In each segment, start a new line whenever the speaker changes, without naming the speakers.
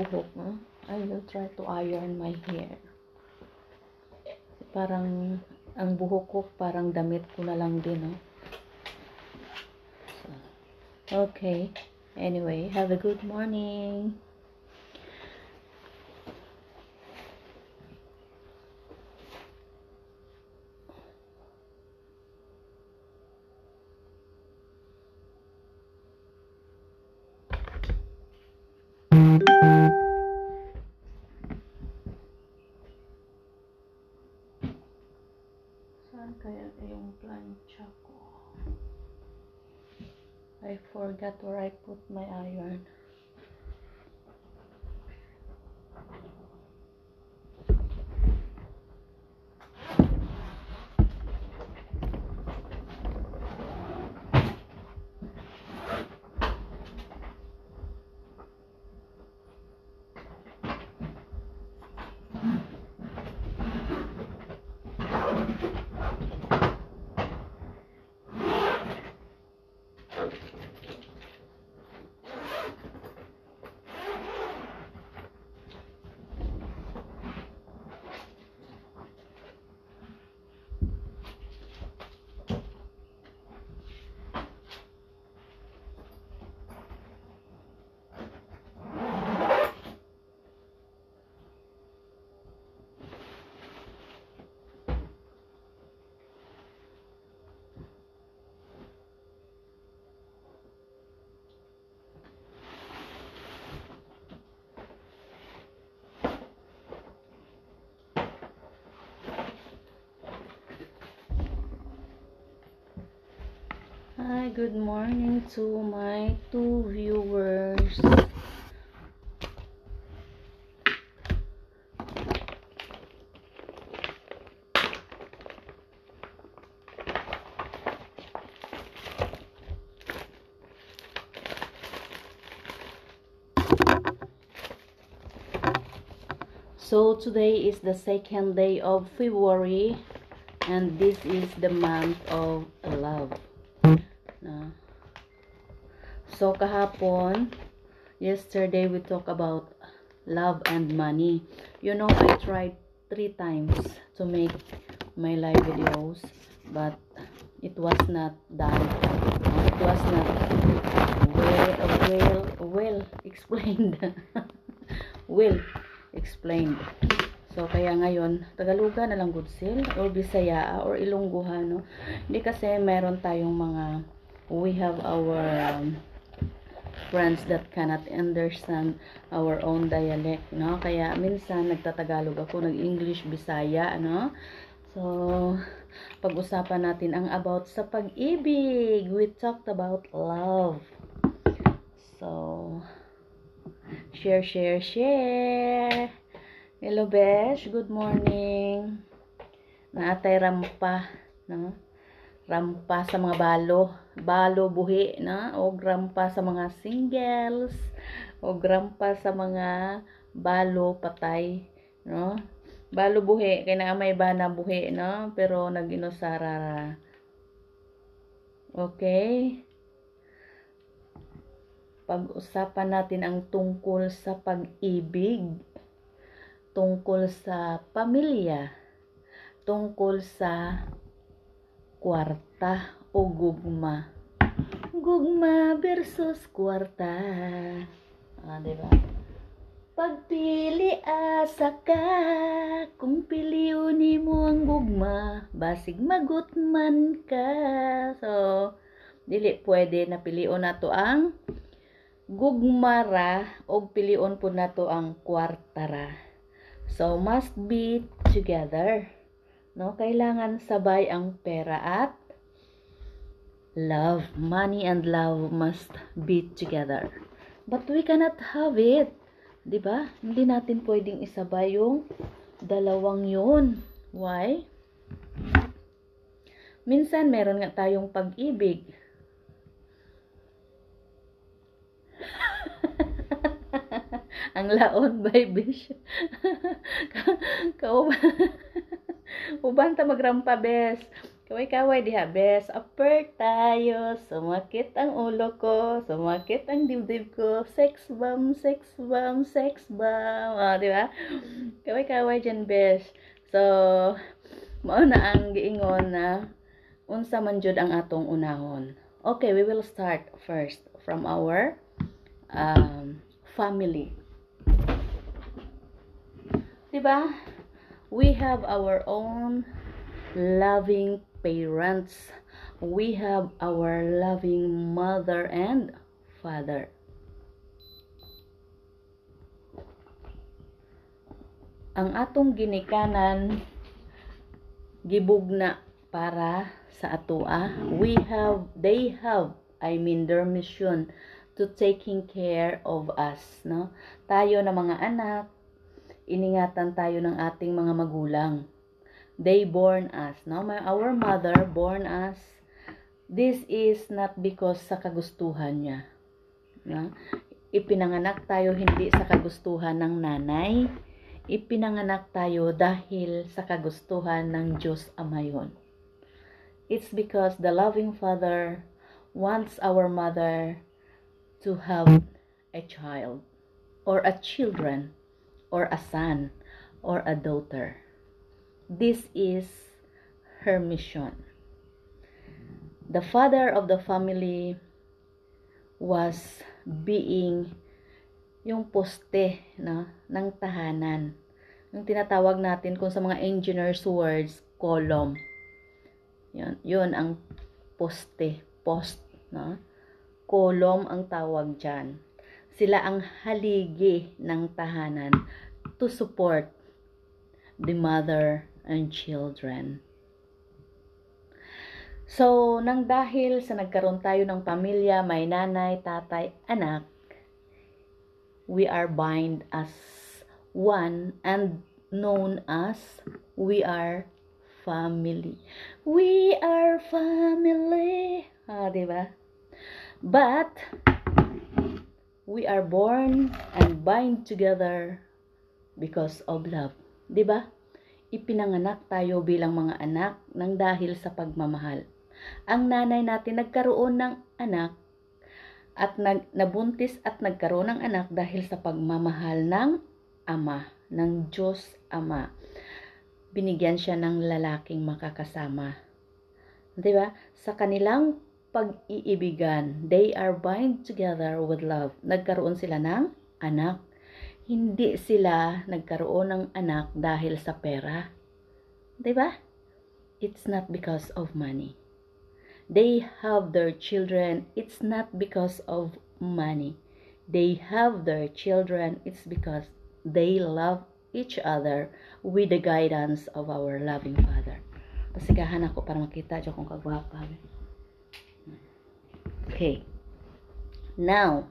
buhok, no? I will try to iron my hair. Parang, ang buhok ko, parang damit ko na lang din, no? So, okay. Anyway, have a good morning. Hi, good morning to my two viewers. So today is the second day of February and this is the month of love. So kahapon, yesterday we talk about love and money. You know, I tried three times to make my live videos, but it was not done. It was not well, well, well explained. well explained. So, kaya ngayon, Tagaluga na lang good sale, or Bisaya, or Ilongguha, no? Hindi kasi meron tayong mga, we have our um, friends that cannot understand our own dialect, no? Kaya, minsan, nagtatagalog ako, nag-English, Bisaya, no? So, pag-usapan natin ang about sa pag-ibig. We talked about love. So, share, share, share. Hello, Besh. Good morning. Naatay rampa, no? Rampa sa mga balo. Balo buhi, na? O rampa sa mga singles. O rampa sa mga balo patay, no? Balo buhi. Kaya na may bana buhi, no? Pero naginusarara. Okay? Pag-usapan natin ang tungkol sa pag-ibig tungkol sa pamilya, tungkol sa kwarta o gugma. Gugma versus kwarta. Ah, di ba? Pagpili asa ka, kung piliuni mo ang gugma, basig magutman ka. So, dili pwede na pilion na to ang gugmara o pilion po na to ang kwartara. So, must be together. No? Kailangan sabay ang pera at love. Money and love must be together. But we cannot have it. 'Di ba? Hindi natin pwedeng isabay yung dalawang yun. Why? Minsan meron nga tayong pag-ibig. ang laon by Bish. Kauban. Uban ta magrampa bes. Kaway-kaway diha, bes. Upper tayo. Sumakit ang ulo ko. Sumakit ang dibdib ko. Sex bomb, sex bomb, sex bomb. Oh, di ba? Kaway-kaway dyan, bes. So, mao na ang giingon na unsa man jud ang atong unahon. Okay, we will start first from our um, family. Diba? We have our own loving parents. We have our loving mother and father. Ang atong ginikanan gibugna para sa atoa. We have, they have, I mean their mission to taking care of us, no? Tayo na mga anak, iningatan tayo ng ating mga magulang. They born us, no? Our mother born us. This is not because sa kagustuhan niya. No? Ipinanganak tayo hindi sa kagustuhan ng nanay. Ipinanganak tayo dahil sa kagustuhan ng Diyos Ama yun. It's because the loving Father wants our mother to have a child or a children or a son or a daughter. This is her mission. The father of the family was being yung poste na, ng tahanan. Yung tinatawag natin kung sa mga engineer's words, column. Yun, yun ang poste, post. No? Column ang tawag dyan. Sila ang haligi ng tahanan to support the mother and children. So, nang dahil sa nagkaroon tayo ng pamilya, may nanay, tatay, anak, we are bind as one and known as we are family. We are family. Ah, di ba? But we are born and bind together because of love. Di ba? Ipinanganak tayo bilang mga anak ng dahil sa pagmamahal. Ang nanay natin nagkaroon ng anak at nag, nabuntis at nagkaroon ng anak dahil sa pagmamahal ng ama, ng Diyos Ama. Binigyan siya ng lalaking makakasama. 'Di ba? Sa kanilang pag-iibigan, they are bind together with love. Nagkaroon sila ng anak. Hindi sila nagkaroon ng anak dahil sa pera. 'Di ba? It's not because of money they have their children, it's not because of money. They have their children, it's because they love each other with the guidance of our loving Father. Pasigahan ako para makita siya kung kagwapa. Okay. Now,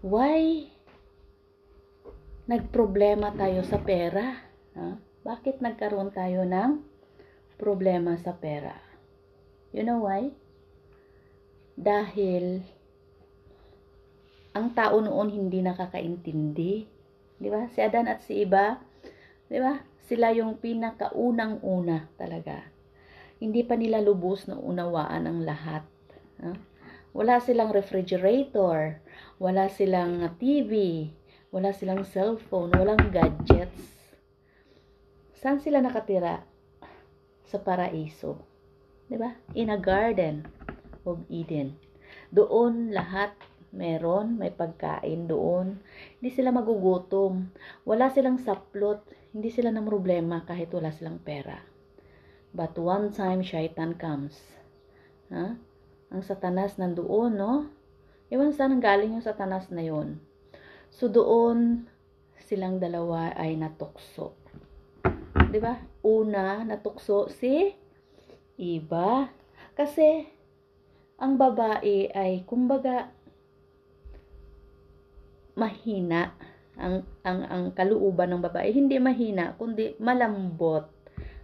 why nagproblema tayo sa pera? Ha? Bakit nagkaroon tayo ng problema sa pera? You know why? Dahil ang tao noon hindi nakakaintindi. Di ba? Si Adan at si Iba, di ba? Sila yung pinakaunang-una talaga. Hindi pa nila lubos na unawaan ang lahat. No? Wala silang refrigerator, wala silang TV, wala silang cellphone, walang gadgets. Saan sila nakatira? Sa paraiso. 'di ba? In a garden of Eden. Doon lahat meron, may pagkain doon. Hindi sila magugutom. Wala silang saplot. Hindi sila ng problema kahit wala silang pera. But one time, shaitan comes. Ha? Ang satanas nandoon, no? Ewan saan ang galing yung satanas na yon. So doon, silang dalawa ay natukso. 'Di ba? Una, natukso si iba. Kasi, ang babae ay, kumbaga, mahina. Ang, ang, ang kaluuban ng babae, hindi mahina, kundi malambot.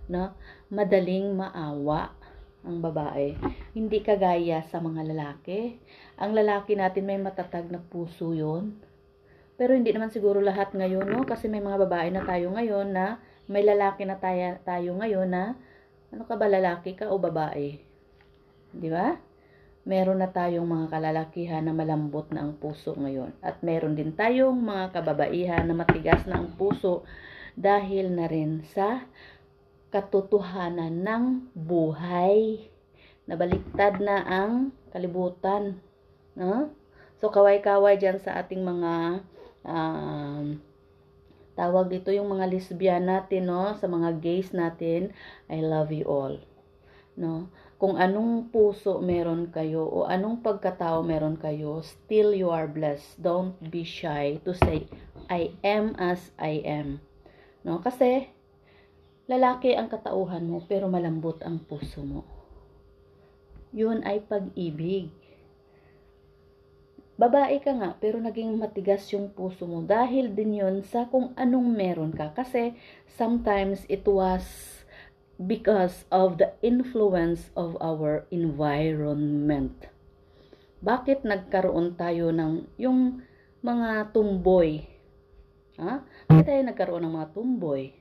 No? Madaling maawa ang babae. Hindi kagaya sa mga lalaki. Ang lalaki natin may matatag na puso yon Pero hindi naman siguro lahat ngayon, no? Kasi may mga babae na tayo ngayon na may lalaki na tayo, tayo ngayon na Ano ka ba, lalaki ka o babae? Di ba? Meron na tayong mga kalalakihan na malambot na ang puso ngayon. At meron din tayong mga kababaihan na matigas na ang puso dahil na rin sa katotohanan ng buhay. Nabaliktad na ang kalibutan. No? So, kaway-kaway dyan sa ating mga um, tawag dito yung mga lesbian natin, no? Sa mga gays natin, I love you all. No? Kung anong puso meron kayo o anong pagkatao meron kayo, still you are blessed. Don't be shy to say, I am as I am. No? Kasi, lalaki ang katauhan mo, pero malambot ang puso mo. Yun ay pag-ibig. Babae ka nga, pero naging matigas yung puso mo dahil din yun sa kung anong meron ka. Kasi sometimes it was because of the influence of our environment. Bakit nagkaroon tayo ng yung mga tumboy? Ha? Bakit tayo nagkaroon ng mga tumboy?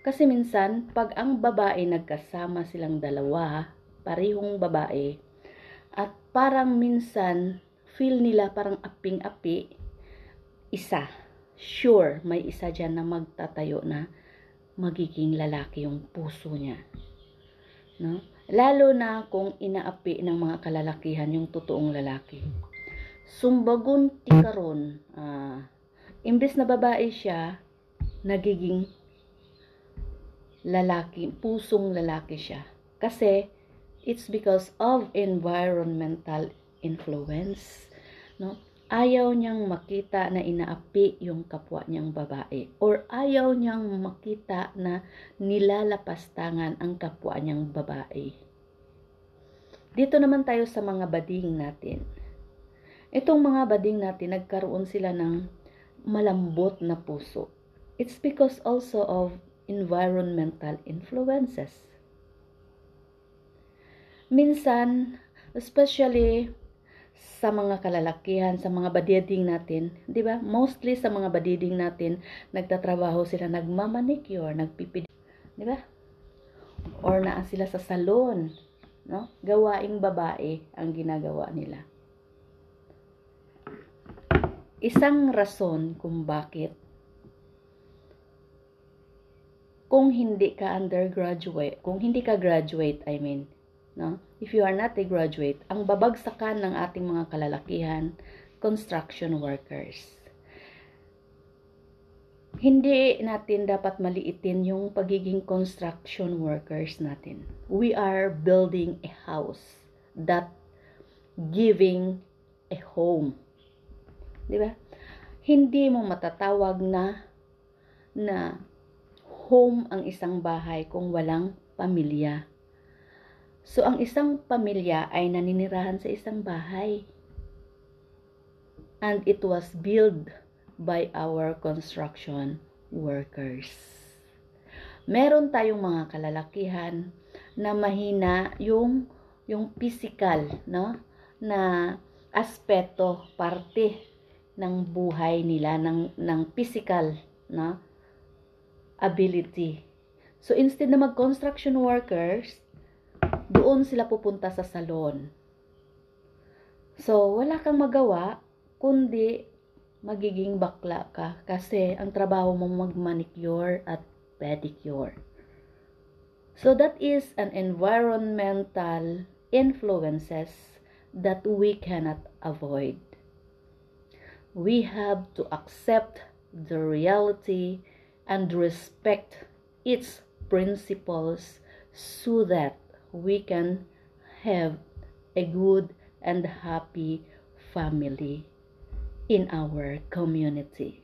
Kasi minsan, pag ang babae nagkasama silang dalawa, parihong babae, at parang minsan feel nila parang aping-api, isa. Sure, may isa dyan na magtatayo na magiging lalaki yung puso niya. No? Lalo na kung inaapi ng mga kalalakihan yung totoong lalaki. Sumbagon tikaron, ah, imbes na babae siya, nagiging lalaki, pusong lalaki siya. Kasi, it's because of environmental influence, no? Ayaw niyang makita na inaapi yung kapwa niyang babae or ayaw niyang makita na nilalapastangan ang kapwa niyang babae. Dito naman tayo sa mga bading natin. Itong mga bading natin, nagkaroon sila ng malambot na puso. It's because also of environmental influences. Minsan, especially sa mga kalalakihan, sa mga badiding natin, 'di ba? Mostly sa mga badiding natin, nagtatrabaho sila, nagmamanicure, nagpipid, 'di ba? Or naa sila sa salon, no? Gawaing babae ang ginagawa nila. Isang rason kung bakit kung hindi ka undergraduate, kung hindi ka graduate, I mean, no? If you are not a graduate, ang babagsakan ng ating mga kalalakihan, construction workers. Hindi natin dapat maliitin yung pagiging construction workers natin. We are building a house that giving a home. 'Di ba? Hindi mo matatawag na na home ang isang bahay kung walang pamilya. So, ang isang pamilya ay naninirahan sa isang bahay. And it was built by our construction workers. Meron tayong mga kalalakihan na mahina yung yung physical, no? Na aspeto, parte ng buhay nila ng ng physical, no? ability. So instead na mag-construction workers, doon sila pupunta sa salon. So, wala kang magawa, kundi magiging bakla ka kasi ang trabaho mo mag-manicure at pedicure. So, that is an environmental influences that we cannot avoid. We have to accept the reality and respect its principles so that we can have a good and happy family in our community.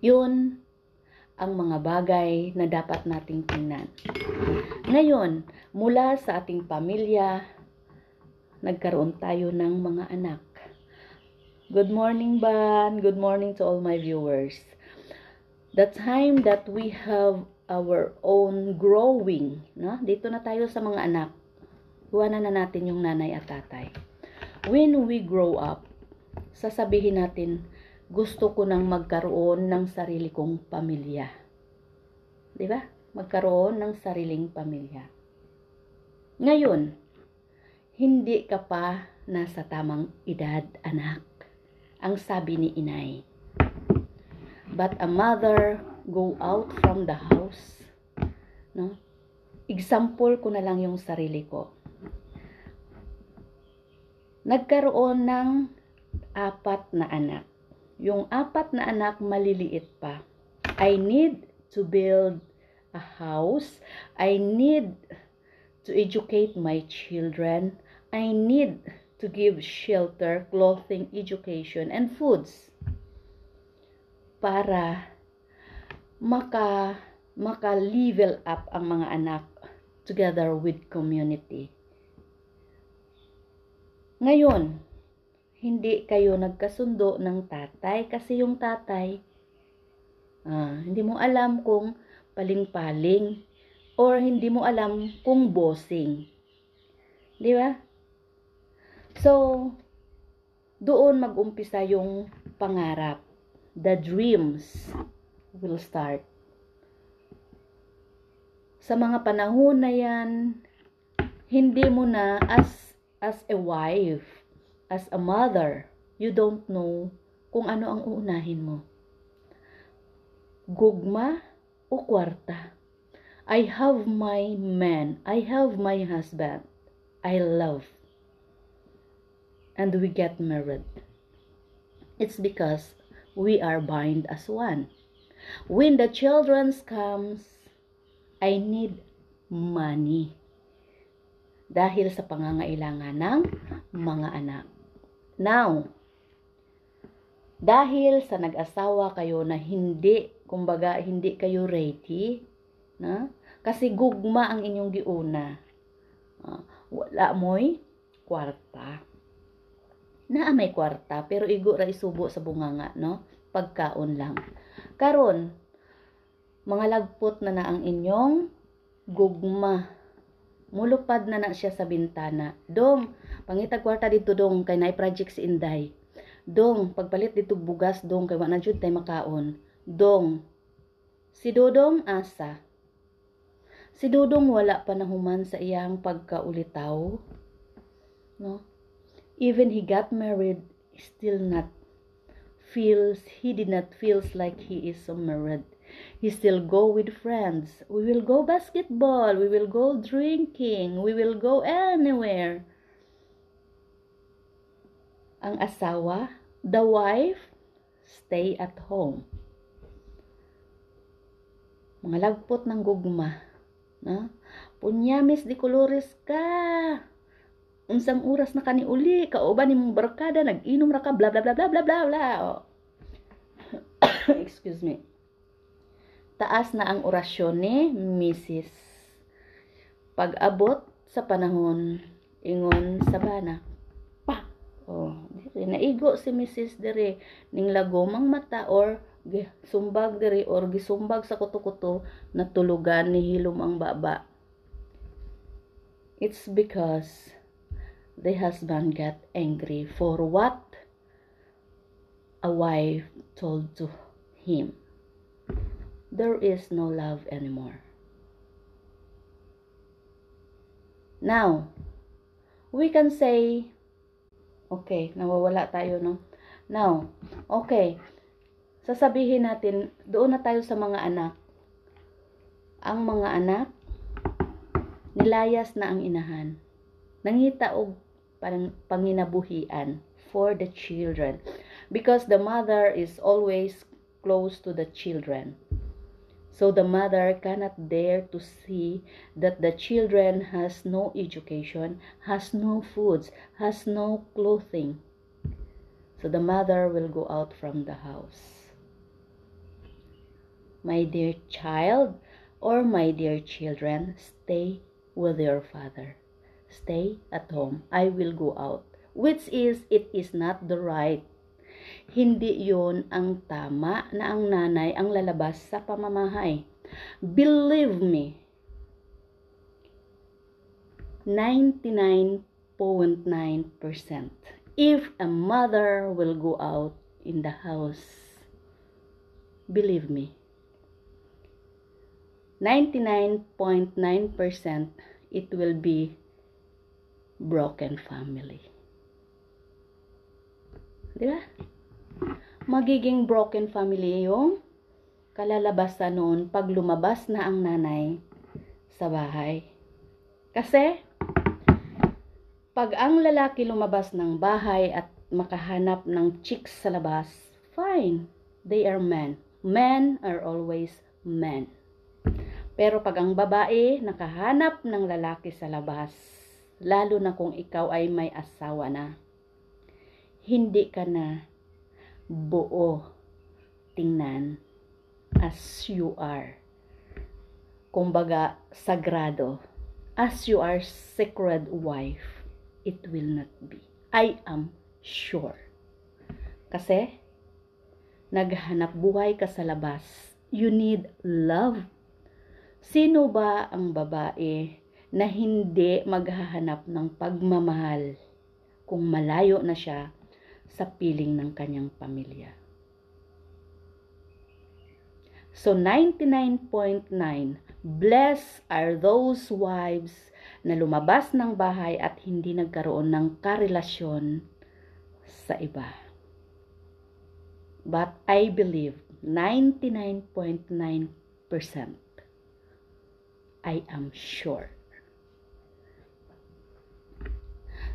Yun ang mga bagay na dapat nating tingnan. Ngayon, mula sa ating pamilya, nagkaroon tayo ng mga anak. Good morning, Ban. Good morning to all my viewers. The time that we have our own growing, no? Dito na tayo sa mga anak. Iwanan na natin yung nanay at tatay. When we grow up, sasabihin natin, gusto ko nang magkaroon ng sarili kong pamilya. 'Di ba? magkaroon ng sariling pamilya. Ngayon, hindi ka pa nasa tamang edad, anak. Ang sabi ni inay. But a mother go out from the house. No? Example ko na lang yung sarili ko. Nagkaroon ng apat na anak. Yung apat na anak maliliit pa. I need to build a house. I need to educate my children. I need to give shelter, clothing, education, and foods para maka maka level up ang mga anak together with community. Ngayon, hindi kayo nagkasundo ng tatay kasi yung tatay ah, hindi mo alam kung paling-paling or hindi mo alam kung bossing. Di ba? So, doon mag-umpisa yung pangarap. The dreams will start. Sa mga panahon na yan, hindi mo na as as a wife, as a mother, you don't know kung ano ang uunahin mo. Gugma o kwarta. I have my man. I have my husband. I love. And we get married. It's because we are bind as one. When the children comes, I need money. Dahil sa pangangailangan ng mga anak. Now, dahil sa nag-asawa kayo na hindi, kumbaga, hindi kayo ready, na? Kasi gugma ang inyong giuna. Uh, wala mo'y kwarta. Naa may kwarta, pero igo ra isubo sa bunganga, no? Pagkaon lang. Karon, mga lagpot na na ang inyong gugma. Mulupad na na siya sa bintana. Dong, pangita kwarta dito dong, kay naay project si Inday. Dong, pagpalit dito bugas dong, kay wala jud tay makaon. Dong, si Dodong asa Si Dudong wala pa nahuman sa iyang pagkaulitaw. No? Even he got married, still not feels, he did not feels like he is so married. He still go with friends. We will go basketball. We will go drinking. We will go anywhere. Ang asawa, the wife, stay at home. Mga lagpot ng gugma Na? Punyamis di kolores ka. Unsang oras na kani uli, kauban ni mong barkada, nag-inom ra ka, bla bla bla bla bla bla bla. Excuse me. Taas na ang orasyon ni Mrs. Pag-abot sa panahon, ingon sa bana. Pa! Oh, dire, naigo si Mrs. dire, ning lagomang mata or sumbag diri or gisumbag sa kuto-kuto natulugan ni hilom ang baba. It's because the husband got angry for what a wife told to him. There is no love anymore. Now, we can say, okay, nawawala tayo, no? Now, okay, sasabihin natin, doon na tayo sa mga anak. Ang mga anak, nilayas na ang inahan. Nangita og panginabuhian for the children because the mother is always close to the children. So the mother cannot dare to see that the children has no education, has no foods, has no clothing. So the mother will go out from the house. My dear child, or my dear children, stay with your father. Stay at home. I will go out. Which is, it is not the right. Hindi yon ang tama na ang nanay ang lalabas sa pamamahay. Believe me, 99.9% if a mother will go out in the house, believe me, 99.9% it will be broken family. Di ba? Magiging broken family yung kalalabasan noon pag lumabas na ang nanay sa bahay. Kasi, pag ang lalaki lumabas ng bahay at makahanap ng chicks sa labas, fine, they are men. Men are always men. Pero pag ang babae nakahanap ng lalaki sa labas, lalo na kung ikaw ay may asawa na, hindi ka na buo tingnan as you are. Kumbaga, sagrado. As you are sacred wife, it will not be. I am sure. Kasi, naghanap buhay ka sa labas. You need love. Sino ba ang babae na hindi maghahanap ng pagmamahal kung malayo na siya sa piling ng kanyang pamilya? So 99.9 Blessed are those wives na lumabas ng bahay at hindi nagkaroon ng karelasyon sa iba. But I believe 99.9% I am sure.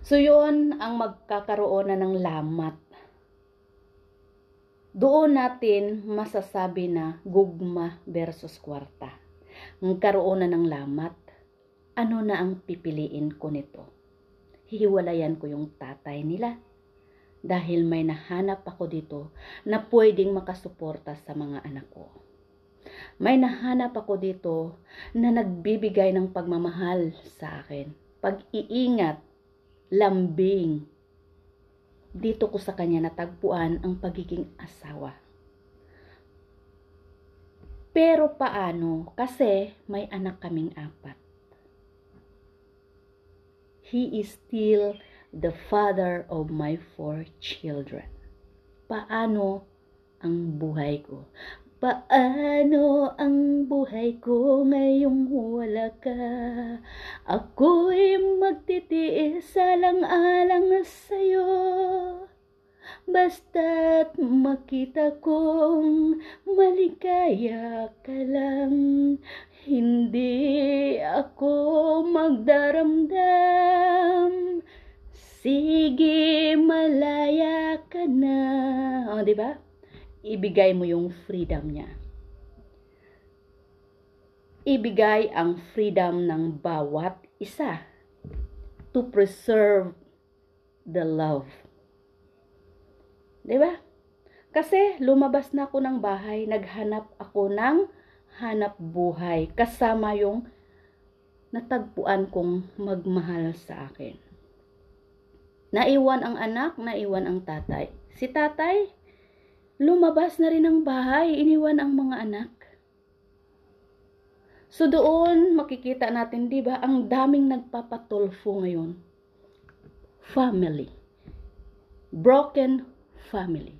So yun ang magkakaroon na ng lamat. Doon natin masasabi na gugma versus kwarta. Ang karoon na ng lamat, ano na ang pipiliin ko nito? Hihiwalayan ko yung tatay nila dahil may nahanap ako dito na pwedeng makasuporta sa mga anak ko. May nahanap ako dito na nagbibigay ng pagmamahal sa akin, pag-iingat, lambing. Dito ko sa kanya natagpuan ang pagiging asawa. Pero paano? Kasi may anak kaming apat. He is still the father of my four children. Paano ang buhay ko? Paano ang buhay ko ngayong wala ka? Ako'y magtitiis alang-alang sa'yo. Basta't makita kong maligaya ka lang, hindi ako magdaramdam. Sige, malaya ka na. O, di ba? Ibigay mo yung freedom niya. Ibigay ang freedom ng bawat isa to preserve the love. Di ba? Kasi lumabas na ako ng bahay, naghanap ako ng hanap buhay kasama yung natagpuan kong magmahal sa akin. Naiwan ang anak, naiwan ang tatay. Si tatay, lumabas na rin ng bahay, iniwan ang mga anak. So doon makikita natin, 'di ba, ang daming nagpapatulfo ngayon. Family. Broken family.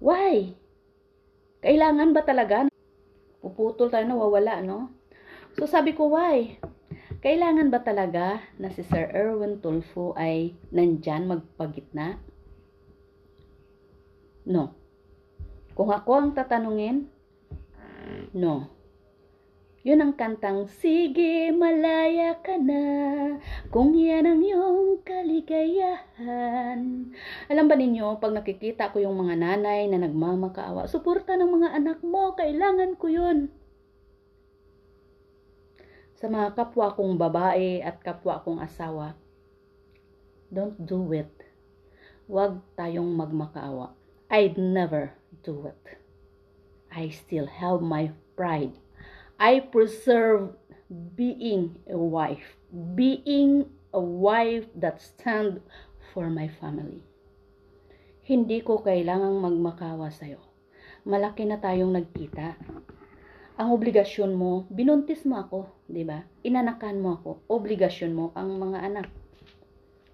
Why? Kailangan ba talaga? Puputol tayo, nawawala, no? So sabi ko, why? Kailangan ba talaga na si Sir Erwin Tulfo ay nandyan magpagitna? No. Kung ako ang tatanungin, no. Yun ang kantang, Sige, malaya ka na, kung yan ang iyong kaligayahan. Alam ba ninyo, pag nakikita ko yung mga nanay na nagmamakaawa, suporta ng mga anak mo, kailangan ko yun. Sa mga kapwa kong babae at kapwa kong asawa, don't do it. Huwag tayong magmakaawa. I'd never do it. I still have my pride I preserve being a wife, being a wife that stand for my family. Hindi ko kailangang magmakawa sa'yo. Malaki na tayong nagkita. Ang obligasyon mo, binuntis mo ako, di ba? Inanakan mo ako. Obligasyon mo ang mga anak.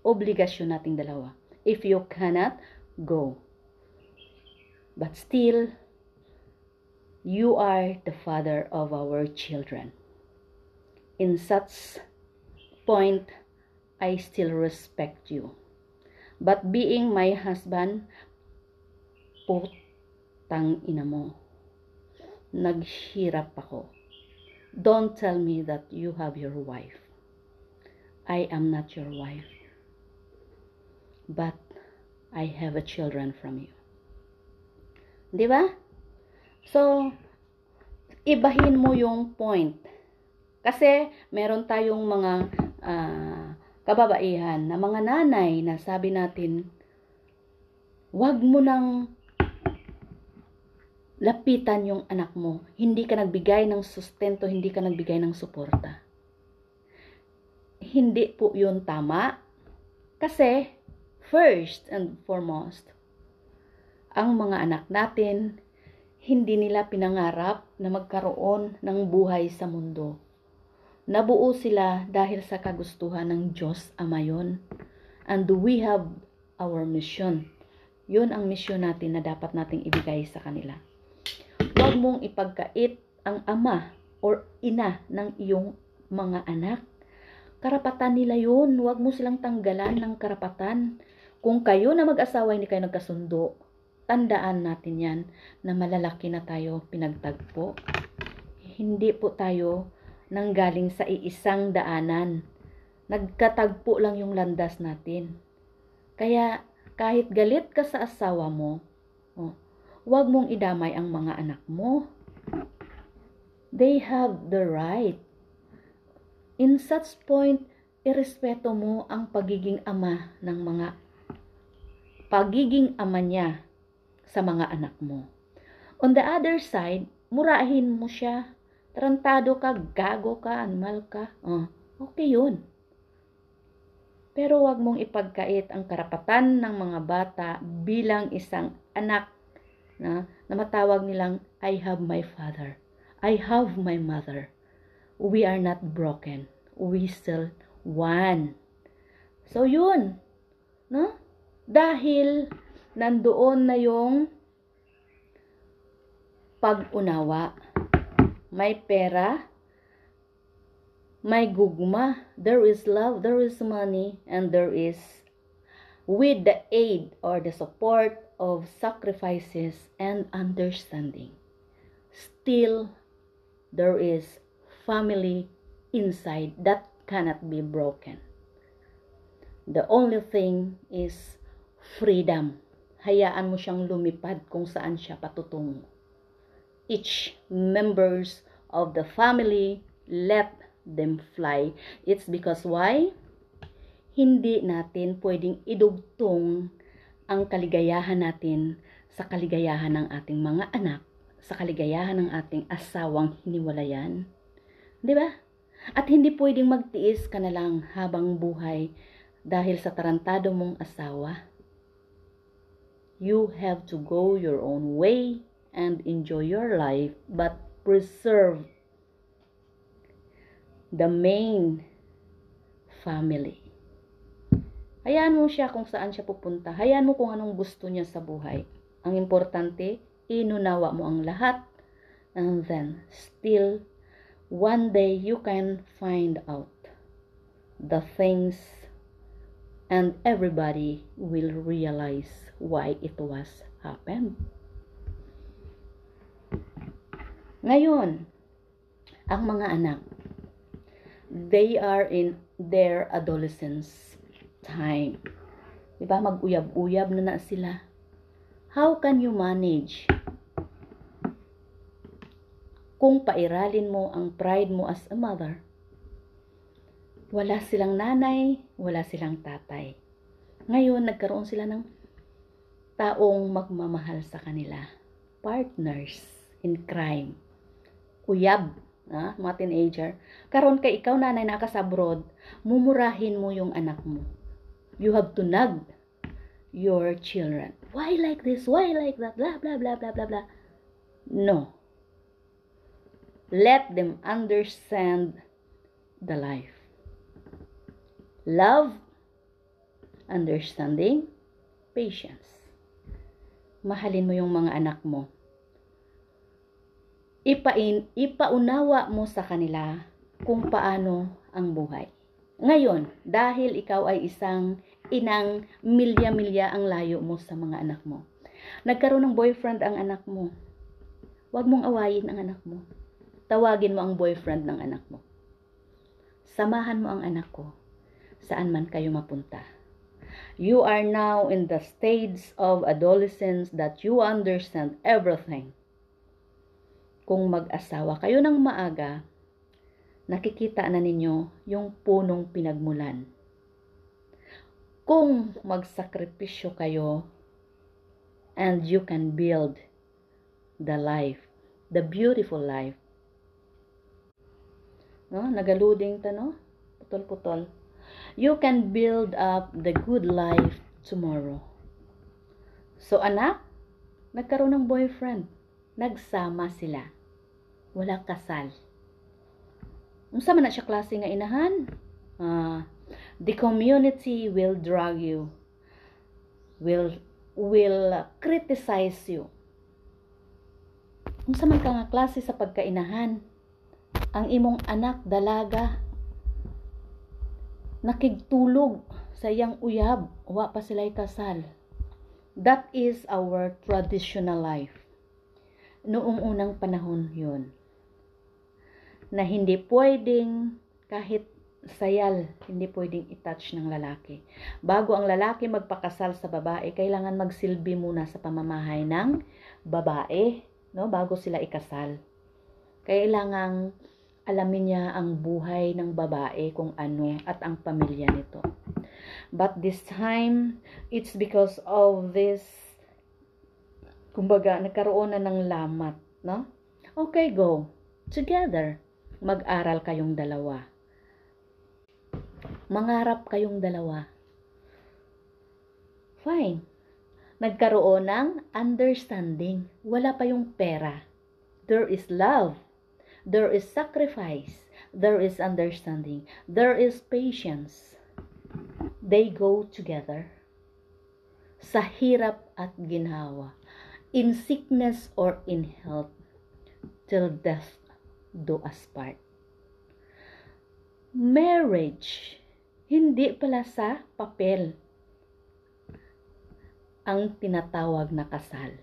Obligasyon nating dalawa. If you cannot, go. But still, You are the father of our children. In such point, I still respect you. But being my husband, putang ina mo. Naghirap ako. Don't tell me that you have your wife. I am not your wife. But I have a children from you. Di ba? So, ibahin mo yung point. Kasi meron tayong mga ah, kababaihan na mga nanay na sabi natin, wag mo nang lapitan yung anak mo. Hindi ka nagbigay ng sustento, hindi ka nagbigay ng suporta. Hindi po yun tama. Kasi, first and foremost, ang mga anak natin, hindi nila pinangarap na magkaroon ng buhay sa mundo. Nabuo sila dahil sa kagustuhan ng Diyos Ama yun. And we have our mission. Yun ang mission natin na dapat nating ibigay sa kanila. Huwag mong ipagkait ang ama or ina ng iyong mga anak. Karapatan nila yun. Huwag mo silang tanggalan ng karapatan. Kung kayo na mag-asawa hindi kayo nagkasundo, tandaan natin yan na malalaki na tayo pinagtagpo. Hindi po tayo nanggaling sa iisang daanan. Nagkatagpo lang yung landas natin. Kaya kahit galit ka sa asawa mo, oh, huwag mong idamay ang mga anak mo. They have the right. In such point, irespeto mo ang pagiging ama ng mga pagiging ama niya sa mga anak mo. On the other side, murahin mo siya. Tarantado ka, gago ka, animal ka. Oh, okay yun. Pero wag mong ipagkait ang karapatan ng mga bata bilang isang anak na, na matawag nilang I have my father. I have my mother. We are not broken. We still one. So yun. No? Dahil nandoon na yung pag-unawa. May pera, may gugma, there is love, there is money, and there is with the aid or the support of sacrifices and understanding. Still, there is family inside that cannot be broken. The only thing is freedom. Hayaan mo siyang lumipad kung saan siya patutungo. Each members of the family let them fly. It's because why? Hindi natin pwedeng idugtong ang kaligayahan natin sa kaligayahan ng ating mga anak, sa kaligayahan ng ating asawang hiniwalayan. 'Di ba? At hindi pwedeng magtiis ka na lang habang buhay dahil sa tarantado mong asawa. You have to go your own way and enjoy your life but preserve the main family. Hayaan mo siya kung saan siya pupunta. Hayaan mo kung anong gusto niya sa buhay. Ang importante, inunawa mo ang lahat. And then, still, one day you can find out the things and everybody will realize why it was happened. Ngayon, ang mga anak, they are in their adolescence time. Diba? Mag-uyab-uyab na na sila. How can you manage kung pairalin mo ang pride mo as a mother? Wala silang nanay, wala silang tatay. Ngayon, nagkaroon sila ng taong magmamahal sa kanila. Partners in crime. Uyab ha, mga teenager, karon kay ikaw nanay na sa abroad, mumurahin mo yung anak mo. You have to nag your children. Why like this? Why like that? Blah, blah, blah, blah, blah, blah. No. Let them understand the life. Love, understanding, patience. Mahalin mo yung mga anak mo ipain, ipaunawa mo sa kanila kung paano ang buhay. Ngayon, dahil ikaw ay isang inang milya-milya ang layo mo sa mga anak mo. Nagkaroon ng boyfriend ang anak mo. Huwag mong awayin ang anak mo. Tawagin mo ang boyfriend ng anak mo. Samahan mo ang anak ko saan man kayo mapunta. You are now in the stage of adolescence that you understand everything. Kung mag-asawa kayo ng maaga, nakikita na ninyo yung punong pinagmulan. Kung magsakripisyo kayo and you can build the life, the beautiful life. No, nagaluding ta no? Putol-putol. You can build up the good life tomorrow. So anak, nagkaroon ng boyfriend. Nagsama sila. Wala kasal. Unsa man na siya klase nga inahan? Ah, the community will drag you. Will will criticize you. Unsa man ka nga klase sa pagkainahan? Ang imong anak dalaga nakigtulog sa iyang uyab, wa pa sila'y kasal. That is our traditional life. Noong unang panahon yon na hindi pwedeng kahit sayal, hindi pwedeng itouch ng lalaki. Bago ang lalaki magpakasal sa babae, kailangan magsilbi muna sa pamamahay ng babae, no? Bago sila ikasal. Kailangang alamin niya ang buhay ng babae kung ano at ang pamilya nito. But this time, it's because of this, kumbaga, nagkaroon na ng lamat, no? Okay, go. Together. Mag-aral kayong dalawa. Mangarap kayong dalawa. Fine. Nagkaroon ng understanding. Wala pa yung pera. There is love There is sacrifice. There is understanding. There is patience. They go together. Sa hirap at ginhawa. In sickness or in health. Till death do us part. Marriage. Hindi pala sa papel. Ang tinatawag na kasal.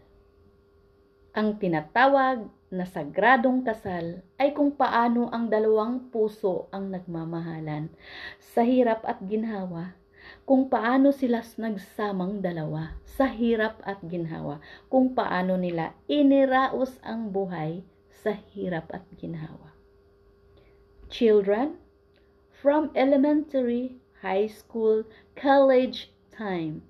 Ang tinatawag na sagradong kasal ay kung paano ang dalawang puso ang nagmamahalan sa hirap at ginhawa, kung paano sila nagsamang dalawa sa hirap at ginhawa, kung paano nila iniraos ang buhay sa hirap at ginhawa. Children, from elementary, high school, college time,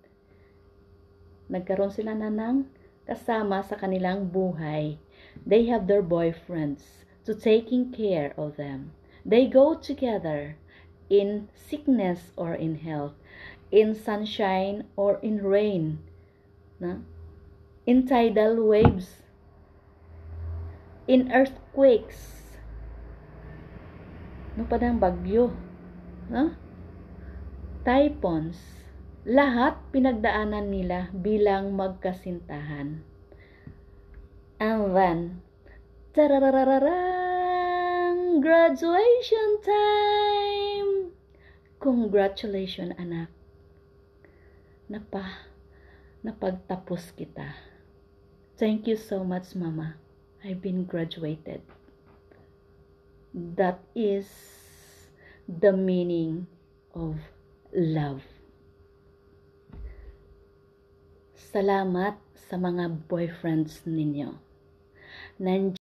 nagkaroon sila na ng kasama sa kanilang buhay They have their boyfriends to taking care of them. They go together in sickness or in health, in sunshine or in rain, na? in tidal waves, in earthquakes, no padang bagyo, no? typhoons, lahat pinagdaanan nila bilang magkasintahan. And then, tararararang, graduation time! Congratulations, anak. Napa, napagtapos kita. Thank you so much, Mama. I've been graduated. That is the meaning of love. Salamat sa mga boyfriends ninyo. Nandiyan